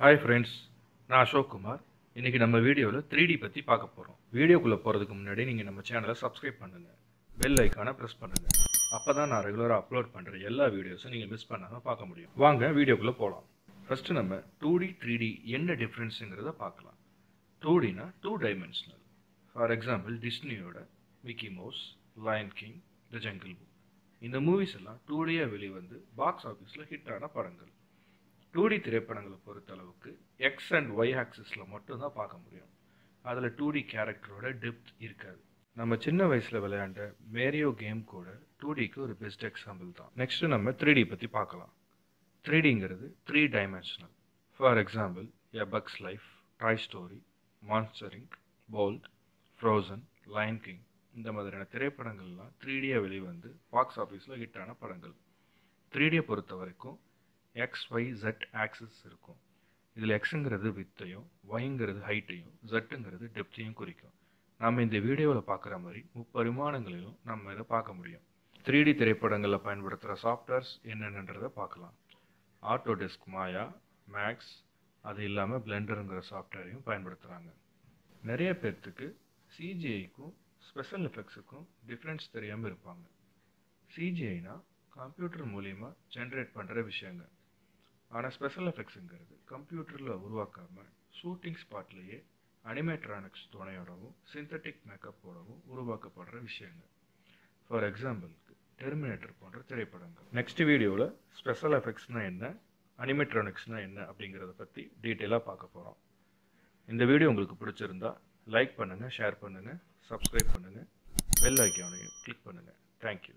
Hi friends நான் அசோக் குமார். இன்றைக்கி நம்ம வீடியோவில் த்ரீ டி பற்றி பார்க்க போகிறோம் வீடியோக்குள்ளே போகிறதுக்கு முன்னாடி நீங்கள் நம்ம சேனலை சப்ஸ்கிரைப் பண்ணுங்கள் பெல் ஐக்கானை ப்ரெஸ் பண்ணுங்கள் அப்போ தான் நான் ரெகுலராக அப்லோட் பண்ணுற எல்லா வீடியோஸும் நீங்கள் மிஸ் பண்ணாமல் பார்க்க முடியும். வாங்க வீடியோக்குள்ளே போகலாம் ஃபஸ்ட்டு நம்ம டூ டி த்ரீ டி என்ன டிஃப்ரென்ஸுங்கிறத பார்க்கலாம். டூ டினா two dimensional for example டிஸ்னியோட Mickey Mouse Lion King the Jungle Book இந்த மூவிஸ் எல்லாம் டூ டியாக வெளிவந்து பாக்ஸ் ஆஃபீஸில் ஹிட்டான படங்கள். டூ டி திரைப்படங்களை பொறுத்தளவுக்கு எக்ஸ் அண்ட் ஒய் ஆக்சிஸில் மட்டும்தான் பார்க்க முடியும். அதில் டூ டி கேரக்டரோட டெப்த் இருக்காது. நம்ம சின்ன வயசில் விளையாண்ட மேரியோ கேம் கூட டூ டிக்கு ஒரு பெஸ்ட் எக்ஸாம்பிள் தான். நெக்ஸ்ட்டு நம்ம த்ரீ டி பற்றி பார்க்கலாம். Three டிங்கிறது three dimensional for example a Bug's Life Toy Story Monsters Inc Bolt Frozen Lion King இந்த மாதிரியான திரைப்படங்கள்லாம் த்ரீ டியாக வெளிவந்து பாக்ஸ் ஆஃபீஸில் ஹிட்டான படங்கள். த்ரீ டியை பொறுத்த வரைக்கும் எக்ஸ் ஒய் ஜெட் ஆக்சிஸ் இருக்கும். இதில் எக்ஸுங்கிறது வித்தையும் ஒய்ங்கிறது ஹைட்டையும் ஜெட்டுங்கிறது டெப்த்தையும் குறிக்கும். நம்ம இந்த வீடியோவில் பார்க்குற மாதிரி முப்பரிமாணங்களிலும் நம்ம இதை பார்க்க முடியும். த்ரீ டி திரைப்படங்களில் பயன்படுத்துகிற சாஃப்ட்வேர்ஸ் என்னென்னன்றதை பார்க்கலாம். ஆட்டோடெஸ்க் மாயா மேக்ஸ் அது இல்லாமல் பிளெண்டருங்கிற சாஃப்ட்வேரையும் பயன்படுத்துகிறாங்க. நிறைய பேர்த்துக்கு சிஜிஐக்கும் ஸ்பெஷல் எஃபெக்ட்ஸுக்கும் டிஃப்ரென்ஸ் தெரியாமல் இருப்பாங்க. சிஜிஐனா கம்ப்யூட்டர் மூலிமா ஜென்ரேட் பண்ணுற விஷயங்கள். ஆனால் ஸ்பெஷல் எஃபெக்ட்ஸுங்கிறது கம்ப்யூட்டரில் உருவாக்காமல் ஷூட்டிங் ஸ்பாட்லேயே அனிமேட்ரானிக்ஸ் துணையோடவும் சிந்தட்டிக் மேக்கப்போடவும் உருவாக்கப்படுற விஷயங்கள். ஃபார் எக்ஸாம்பிளுக்கு டெர்மினேட்டர் போன்ற திரைப்படங்கள். நெக்ஸ்ட் வீடியோவில் ஸ்பெஷல் எஃபெக்ட்ஸ்னால் என்ன அனிமேட்ரானிக்ஸ்னால் என்ன அப்படிங்கிறத பற்றி டீட்டெயிலாக பார்க்க போகிறோம் இந்த வீடியோ உங்களுக்கு பிடிச்சிருந்தா லைக் பண்ணுங்கள் ஷேர் பண்ணுங்கள் சப்ஸ்கிரைப் பண்ணுங்கள் பெல் ஐக்கானையும் கிளிக் பண்ணுங்கள் தேங்க்யூ